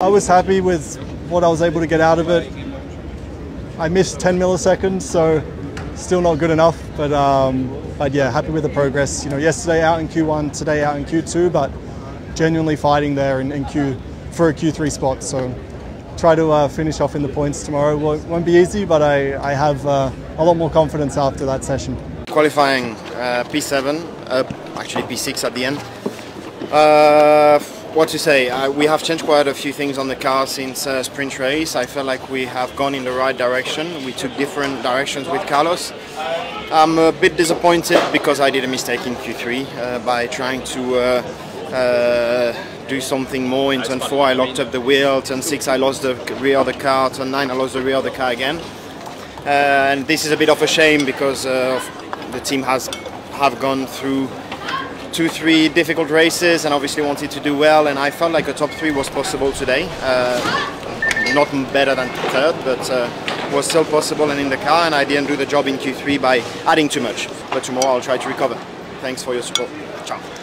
I was happy with what I was able to get out of it. I missed 10 milliseconds, so still not good enough. But um, but yeah, happy with the progress. You know, yesterday out in Q1, today out in Q2, but genuinely fighting there in, in Q for a Q3 spot. So try to uh, finish off in the points tomorrow. Won't, won't be easy, but I I have uh, a lot more confidence after that session. Qualifying uh, P7, uh, actually P6 at the end. What to say? Uh, we have changed quite a few things on the car since uh, sprint race. I felt like we have gone in the right direction. We took different directions with Carlos. I'm a bit disappointed because I did a mistake in Q3 uh, by trying to uh, uh, do something more in turn 4. I locked up the wheel. Turn 6 I lost the rear of the car. Turn 9 I lost the rear of the car again. Uh, and this is a bit of a shame because the team has have gone through two, three difficult races and obviously wanted to do well. And I felt like a top three was possible today. Uh, not better than third, but uh, was still possible and in the car. And I didn't do the job in Q3 by adding too much. But tomorrow I'll try to recover. Thanks for your support. Ciao.